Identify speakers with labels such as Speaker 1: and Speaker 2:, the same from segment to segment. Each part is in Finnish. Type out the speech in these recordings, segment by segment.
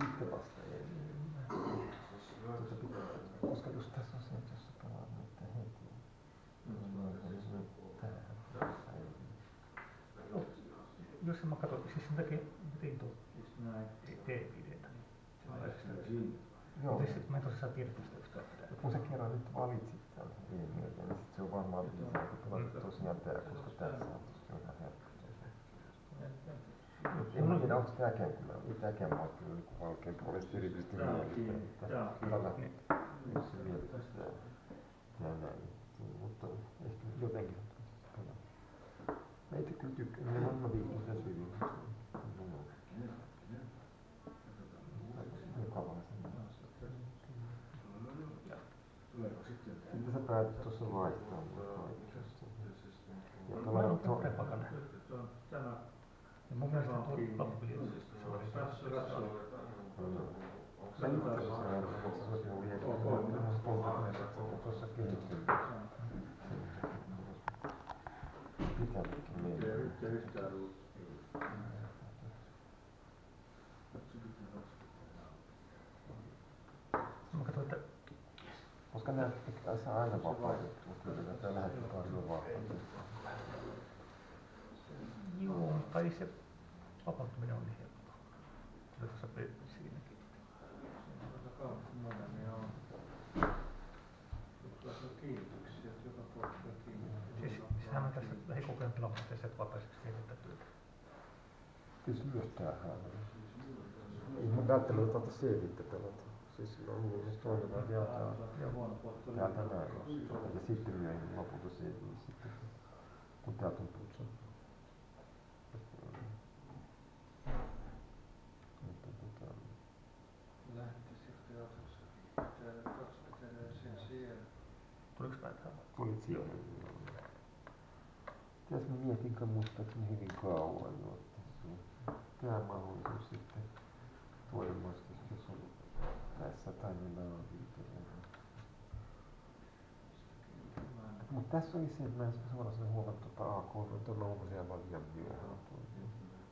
Speaker 1: Sitten vasta ei. Koska just tässä on se, että jos sä pelaat niitä heti, niin mä olisin tähän. Ei.
Speaker 2: Jos mä katson, siis sen takia se on lähestynyt.
Speaker 1: Joo.
Speaker 2: Mutta siis mä en tosiaan tiedä.
Speaker 1: Ja kun sä kerran nyt valitsit tämän ilmiötä, niin sit se on varmaan viisaampi pelata tosiaan tää, koska tässä on vähän helppo. Mä tiedä, onko tääkään kyllä, ei tääkään mä kyllä valkean puolesta erityisesti miellyttänyt. Pelata jos se miettii tää ja näin. Mutta ehkä jotenkin. Mä itse kyllä ne on viikon tässä hyvin. Mukavaa. Sitten sä päätit tuossa vaihtaa mut oikeesti. Ja
Speaker 2: Mä en
Speaker 1: tuolla
Speaker 2: ole
Speaker 1: on to...
Speaker 2: prepakan nähnyt. Ja mun mielestä tuo loppupeli on se oli
Speaker 1: Mä itse asiassa arvoin, että se olisi ollut ehkä ihan spontaanisesti tuossa kehittynyt. Pitänytkin meidän.
Speaker 2: Mä katsoin, että
Speaker 1: Koska nämä pitää saa aina vapautettua kyllä, että lähdetään paljon vapautettua.
Speaker 2: Joo, ei se vapauttaminen on niin helppoa. Kyllä tuossa pe- siinäkin. Siis sehän on tässä ja se, että vapaiseksi tehdä työtä.
Speaker 1: Kyllä se myös tämähän on. Ei mun välttämättä ota C-vittä pelata. Siis on niin se toimiva vielä täältä näin. Ja sitten myöhemmin lopulta C5 sitten, kun on putsattu. Mutta tota. Tässä mä mietin muistaakseni hyvin kauan jo, että se tämä mahdollisuus sitten voimasta, jos on tässä tai millä on viitonen. Mutta tässä oli se, että mä en suoraan huomannut tuota AK, on ollut siellä vaan liian myöhään.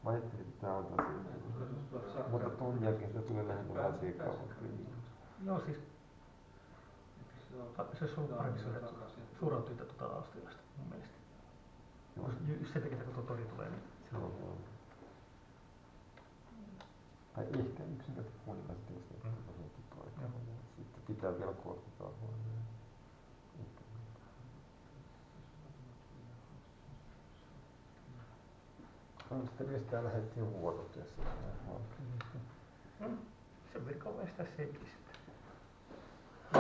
Speaker 1: Mä ajattelin, että tää antaa sen. Mutta ton jälkeen se tulee sekaavan kyllä.
Speaker 2: Joo, siis se ollut paremmin sillä, että suurautuu tuota Australiasta mun mielestä. Just sen takia, kun tuo tori tulee, niin se
Speaker 1: joo. Tai ehkä yksinkertaisesti puolivästeistä, että
Speaker 2: Mm.
Speaker 1: on paikalla. Sitten pitää vielä kohdata huomioon. Sitten mistään lähdettiin jos se on
Speaker 2: Mm. Se on virka estää senkin sitten.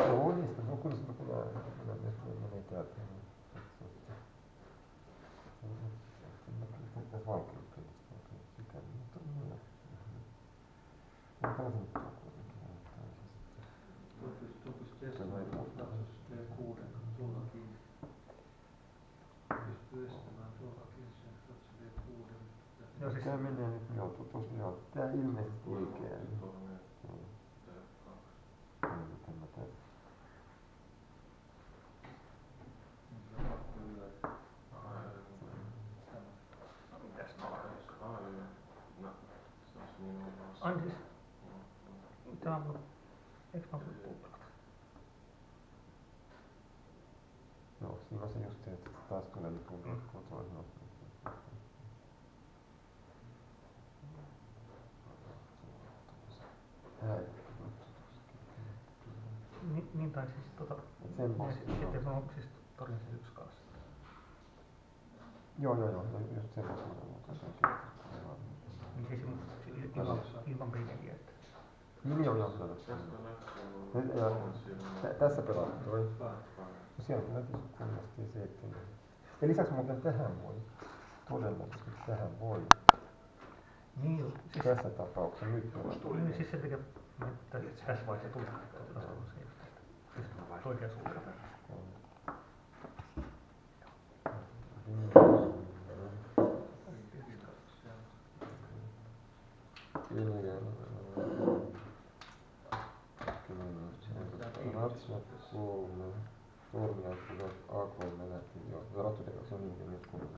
Speaker 1: Joo, niistä on kyllä se kyllä kyllä myös menee täältä. niin tässä valkeuskelistä oikein sitä, mutta kyllä. Mutta on se nyt tuo kuitenkin näyttää se sitten. Se voi muuttaa.
Speaker 2: Joo, siis
Speaker 1: Tää menee nyt, joo, to- tosiaan, tää ilmeisesti ei käy. Joo. Yritän mä tästä.
Speaker 2: mitäs mä Ai siis, tää on, eikö mä voi googlata?
Speaker 1: Joo, siinä on se just että taas tulee nyt toisella. Näin.
Speaker 2: Niin, niin tai siis tota,
Speaker 1: sen
Speaker 2: sitten se on siis torin se yksi kanssa.
Speaker 1: Joo, joo, joo, just sen voisi mutta se on kyllä.
Speaker 2: Niin siis ilman, ilman, ilman peliä,
Speaker 1: joo, joo, joo. Nyt. Tä- Tässä pelataan toi. No siellä on se, että... Ja lisäksi muuten tähän voi. Todennäköisesti tähän voi.
Speaker 2: Niin siis,
Speaker 1: Tässä tapauksessa nyt pelata.
Speaker 2: niin siis takia, että tässä vaiheessa tuli, on se siis oikea suunta.
Speaker 1: Ratsia kolme, Tornia, A3 lähti jo, Ratsia se on niin nyt kun